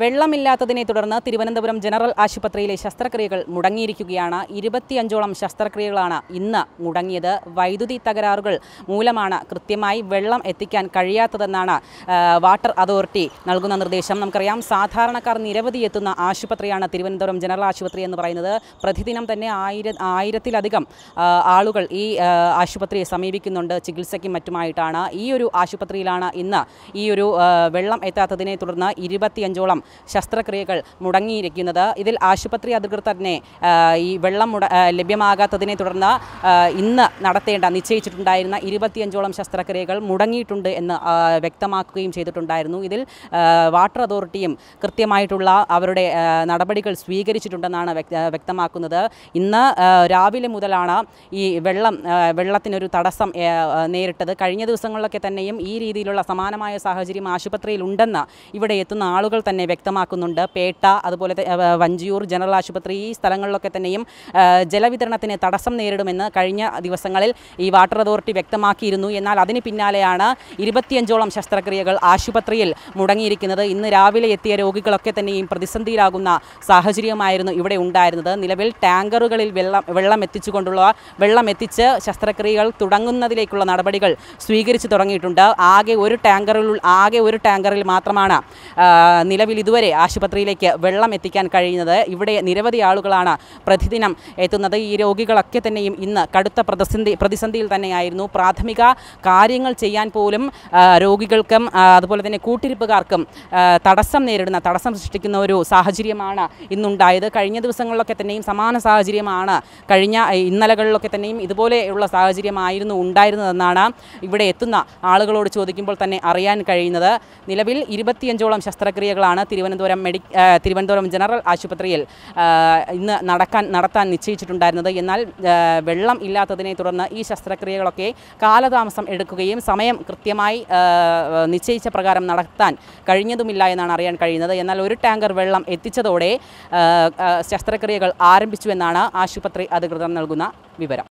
വെള്ളമില്ലാത്തതിനെ തുടർന്ന് തിരുവനന്തപുരം ജനറൽ ആശുപത്രിയിലെ ശസ്ത്രക്രിയകൾ മുടങ്ങിയിരിക്കുകയാണ്. ഇരുപത്തിയഞ്ചോളം ശസ്ത്രക്രിയകളാണ് ഇന്ന് മുടങ്ങിയത്. വൈദ്യുതി തകരാറുകൾ മൂലമാണ് കൃത്യമായി വെള്ളം എത്തിക്കാൻ കഴിയാത്തതെന്നാണ് വാട്ടർ അതോറിറ്റി നൽകുന്ന നിർദ്ദേശം. നമുക്കറിയാം സാധാരണക്കാർ നിരവധി എത്തുന്ന ആശുപത്രിയാണ് തിരുവനന്തപുരം ജനറൽ ആശുപത്രി എന്ന് പറയുന്നത്. പ്രതിദിനം തന്നെ ആയിര ആയിരത്തിലധികം ആളുകൾ ഈ ആശുപത്രിയെ സമീപിക്കുന്നുണ്ട്. ചികിത്സയ്ക്കും മറ്റുമായിട്ടാണ്. ഈ ഒരു ആശുപത്രിയിലാണ് ഇന്ന് ഈ ഒരു വെള്ളം എത്താത്തതിനെ തുടർന്ന് ഇരുപത്തിയഞ്ചോളം ശസ്ത്രക്രിയകൾ മുടങ്ങിയിരിക്കുന്നത്. ഇതിൽ ആശുപത്രി അധികൃതർ തന്നെ ഈ വെള്ളം മുട ലഭ്യമാകാത്തതിനെ തുടർന്ന് ഇന്ന് നടത്തേണ്ട നിശ്ചയിച്ചിട്ടുണ്ടായിരുന്ന ഇരുപത്തിയഞ്ചോളം ശസ്ത്രക്രിയകൾ മുടങ്ങിയിട്ടുണ്ട് എന്ന് വ്യക്തമാക്കുകയും ചെയ്തിട്ടുണ്ടായിരുന്നു. ഇതിൽ വാട്ടർ അതോറിറ്റിയും കൃത്യമായിട്ടുള്ള അവരുടെ നടപടികൾ സ്വീകരിച്ചിട്ടുണ്ടെന്നാണ് വ്യക്ത- വ്യക്തമാക്കുന്നത്. ഇന്ന് രാവിലെ മുതലാണ് ഈ വെള്ളം വെള്ളത്തിനൊരു തടസ്സം നേരിട്ടത്. കഴിഞ്ഞ ദിവസങ്ങളിലൊക്കെ തന്നെയും ഈ രീതിയിലുള്ള സമാനമായ സാഹചര്യം ആശുപത്രിയിൽ ഉണ്ടെന്ന് ഇവിടെ എത്തുന്ന ആളുകൾ തന്നെ വ്യക്തമാക്കുന്നുണ്ട്. പേട്ട അതുപോലെ വഞ്ചിയൂർ ജനറൽ ആശുപത്രി ഈ സ്ഥലങ്ങളിലൊക്കെ തന്നെയും ജലവിതരണത്തിന് തടസ്സം നേരിടുമെന്ന് കഴിഞ്ഞ ദിവസങ്ങളിൽ ഈ വാട്ടർ അതോറിറ്റി വ്യക്തമാക്കിയിരുന്നു. എന്നാൽ അതിന് പിന്നാലെയാണ് ഇരുപത്തിയഞ്ചോളം ശസ്ത്രക്രിയകൾ ആശുപത്രിയിൽ മുടങ്ങിയിരിക്കുന്നത്. ഇന്ന് രാവിലെ എത്തിയ രോഗികളൊക്കെ തന്നെയും പ്രതിസന്ധിയിലാകുന്ന സാഹചര്യമായിരുന്നു ഇവിടെ ഉണ്ടായിരുന്നത്. നിലവിൽ ടാങ്കറുകളിൽ വെള്ളം വെള്ളം എത്തിച്ചുകൊണ്ടുള്ള വെള്ളം എത്തിച്ച് ശസ്ത്രക്രിയകൾ തുടങ്ങുന്നതിലേക്കുള്ള നടപടികൾ സ്വീകരിച്ചു തുടങ്ങിയിട്ടുണ്ട്. ആകെ ഒരു ടാങ്കറിൽ ആകെ ഒരു ടാങ്കറിൽ മാത്രമാണ് നിലവിൽ ഇതുവരെ ആശുപത്രിയിലേക്ക് വെള്ളം എത്തിക്കാൻ കഴിയുന്നത്. ഇവിടെ നിരവധി ആളുകളാണ് പ്രതിദിനം എത്തുന്നത്. ഈ രോഗികളൊക്കെ തന്നെയും ഇന്ന് കടുത്ത പ്രതിസന്ധി പ്രതിസന്ധിയിൽ തന്നെയായിരുന്നു. പ്രാഥമിക കാര്യങ്ങൾ ചെയ്യാൻ പോലും രോഗികൾക്കും അതുപോലെ തന്നെ കൂട്ടിരിപ്പുകാർക്കും തടസ്സം നേരിടുന്ന തടസ്സം സൃഷ്ടിക്കുന്ന ഒരു സാഹചര്യമാണ് ഇന്നുണ്ടായത്. കഴിഞ്ഞ ദിവസങ്ങളിലൊക്കെ തന്നെയും സമാന സാഹചര്യമാണ് കഴിഞ്ഞ ഇന്നലകളിലൊക്കെ തന്നെയും ഇതുപോലെയുള്ള സാഹചര്യമായിരുന്നു ഉണ്ടായിരുന്നതെന്നാണ് ഇവിടെ എത്തുന്ന ആളുകളോട് ചോദിക്കുമ്പോൾ തന്നെ അറിയാൻ കഴിയുന്നത്. നിലവിൽ ഇരുപത്തിയഞ്ചോളം ശസ്ത്രക്രിയകളാണ് തിരുവനന്തപുരം മെഡി തിരുവനന്തപുരം ജനറൽ ആശുപത്രിയിൽ ഇന്ന് നടക്കാൻ നടത്താൻ നിശ്ചയിച്ചിട്ടുണ്ടായിരുന്നത്. എന്നാൽ വെള്ളം ഇല്ലാത്തതിനെ തുടർന്ന് ഈ ശസ്ത്രക്രിയകളൊക്കെ കാലതാമസം എടുക്കുകയും സമയം കൃത്യമായി നിശ്ചയിച്ച പ്രകാരം നടത്താൻ കഴിഞ്ഞതുമില്ല എന്നാണ് അറിയാൻ കഴിയുന്നത്. എന്നാൽ ഒരു ടാങ്കർ വെള്ളം എത്തിച്ചതോടെ ശസ്ത്രക്രിയകൾ ആരംഭിച്ചുവെന്നാണ് ആശുപത്രി അധികൃതർ നൽകുന്ന വിവരം.